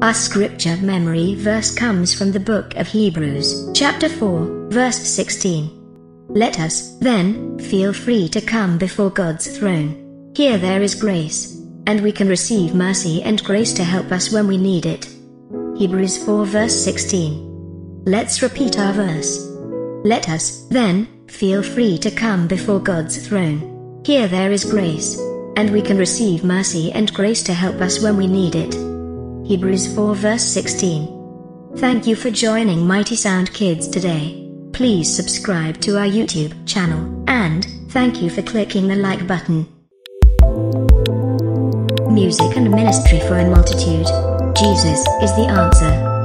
Our scripture memory verse comes from the book of Hebrews, chapter 4, verse 16. Let us, then, feel free to come before God's throne. Here there is grace, and we can receive mercy and grace to help us when we need it. Hebrews 4 verse 16. Let's repeat our verse. Let us, then, feel free to come before God's throne. Here there is grace, and we can receive mercy and grace to help us when we need it. Hebrews 4 verse 16. Thank you for joining Mighty Sound Kids today. Please subscribe to our YouTube channel, and thank you for clicking the like button. Music and ministry for a multitude. Jesus is the answer.